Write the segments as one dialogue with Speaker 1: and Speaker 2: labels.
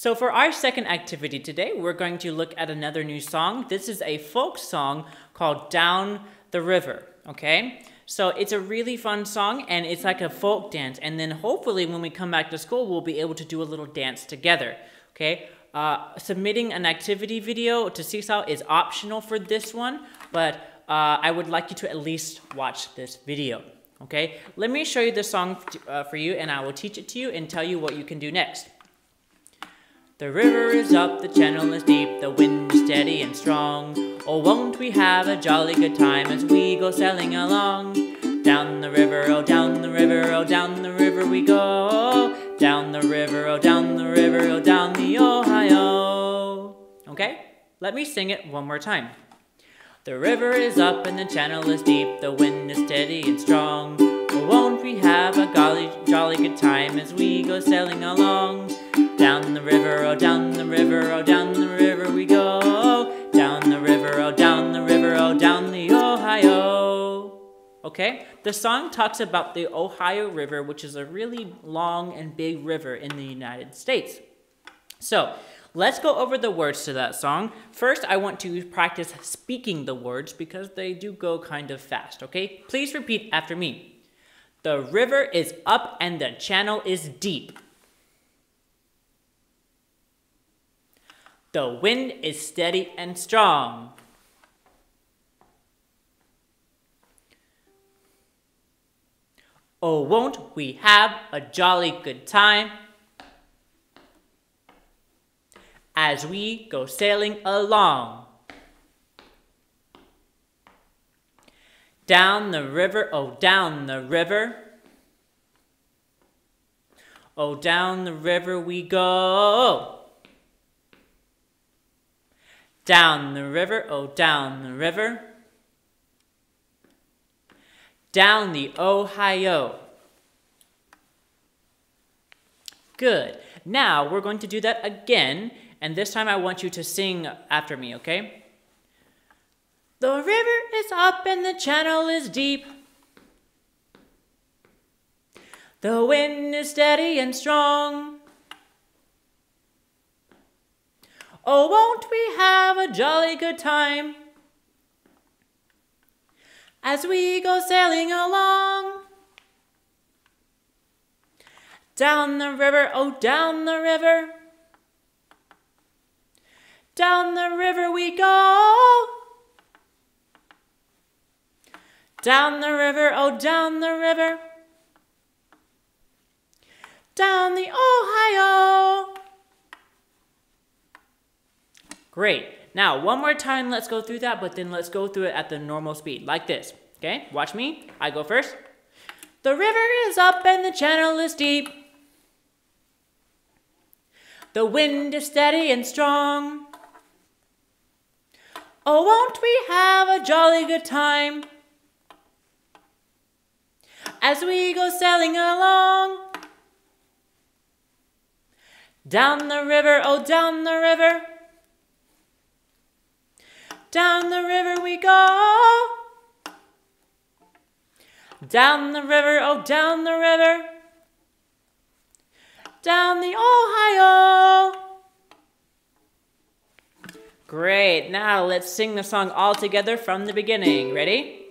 Speaker 1: So for our second activity today, we're going to look at another new song. This is a folk song called Down the River, okay? So it's a really fun song and it's like a folk dance. And then hopefully when we come back to school, we'll be able to do a little dance together, okay? Uh, submitting an activity video to Seesaw is optional for this one, but uh, I would like you to at least watch this video, okay? Let me show you the song uh, for you and I will teach it to you and tell you what you can do next. The river is up, the channel is deep, the wind is steady and strong. Oh, won't we have a jolly good time as we go sailing along? Down the river, oh, down the river, oh, down the river we go. Down the river, oh, down the river, oh, down the Ohio. Okay, let me sing it one more time. The river is up and the channel is deep, the wind is steady and strong. Oh, won't we have a golly, jolly good time as we go sailing along? Down the river, oh down the river, oh down the river we go. Down the river, oh down the river, oh down the Ohio. Okay, the song talks about the Ohio River, which is a really long and big river in the United States. So, let's go over the words to that song. First, I want to practice speaking the words because they do go kind of fast, okay? Please repeat after me. The river is up and the channel is deep. The wind is steady and strong. Oh, won't we have a jolly good time as we go sailing along? Down the river, oh, down the river. Oh, down the river we go. Down the river, oh down the river. Down the Ohio. Good. Now we're going to do that again, and this time I want you to sing after me, okay? The river is up and the channel is deep. The wind is steady and strong. Oh, won't we have a jolly good time as we go sailing along? Down the river, oh, down the river. Down the river we go. Down the river, oh, down the river. Down the Ohio. Great. Now, one more time, let's go through that, but then let's go through it at the normal speed, like this. Okay, watch me. I go first. The river is up and the channel is deep. The wind is steady and strong. Oh, won't we have a jolly good time as we go sailing along? Down the river, oh, down the river. Down the river we go. Down the river, oh, down the river. Down the Ohio. Great. Now let's sing the song all together from the beginning. Ready?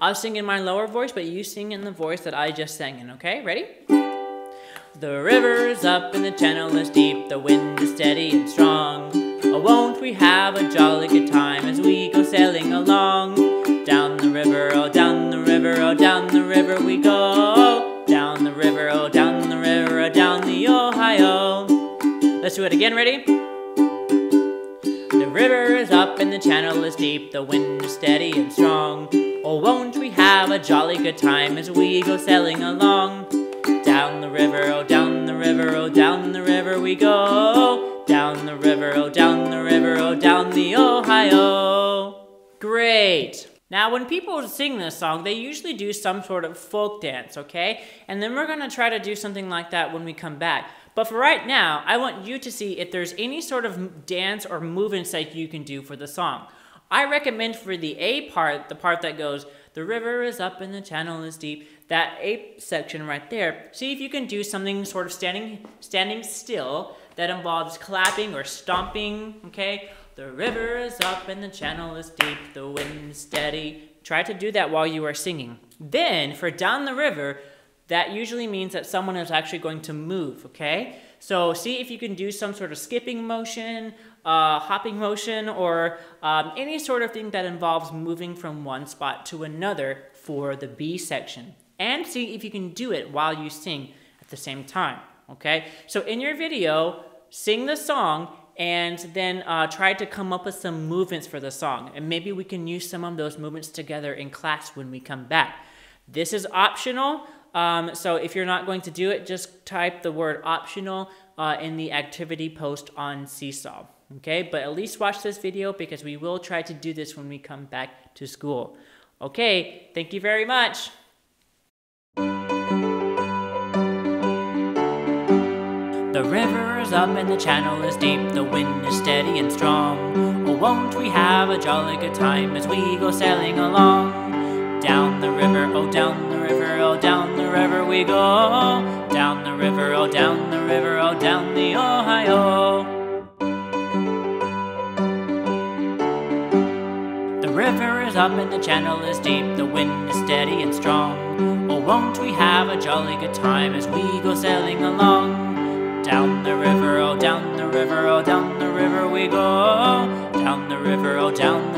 Speaker 1: I'll sing in my lower voice, but you sing in the voice that I just sang in, okay? Ready? The river is up and the channel is deep, the wind is steady and strong. Oh, won't we have a jolly good time as we go sailing along? Down the river, oh, down the river, oh, down the river we go. Down the river, oh, down the river, oh, down the Ohio. Let's do it again, ready? The river is up and the channel is deep, the wind is steady and strong. Oh, won't we have a jolly good time as we go sailing along? Down the river, oh, down the river, oh, down the river we go. Down the river, oh down the river, oh down the Ohio. Great. Now, when people sing this song, they usually do some sort of folk dance, okay? And then we're gonna try to do something like that when we come back. But for right now, I want you to see if there's any sort of dance or movements that you can do for the song. I recommend for the A part, the part that goes, the river is up and the channel is deep, that A section right there, see if you can do something sort of standing, standing still that involves clapping or stomping, okay? The river is up and the channel is deep, the wind is steady. Try to do that while you are singing. Then, for down the river, that usually means that someone is actually going to move, okay? So see if you can do some sort of skipping motion, uh, hopping motion, or um, any sort of thing that involves moving from one spot to another for the B section. And see if you can do it while you sing at the same time, okay? So in your video, sing the song and then uh, try to come up with some movements for the song. And maybe we can use some of those movements together in class when we come back. This is optional, um, so if you're not going to do it, just type the word optional uh, in the activity post on Seesaw. Okay, but at least watch this video because we will try to do this when we come back to school. Okay, thank you very much. The river is up and the channel is deep, the wind is steady and strong. Oh, won't we have a jolly good time as we go sailing along? Down the river, oh down the river, oh down the river we go. Down the river, oh down the river, oh down the Ohio. Up and the channel is deep, the wind is steady and strong. Oh, won't we have a jolly good time as we go sailing along? Down the river, oh down the river, oh down the river we go. Down the river, oh down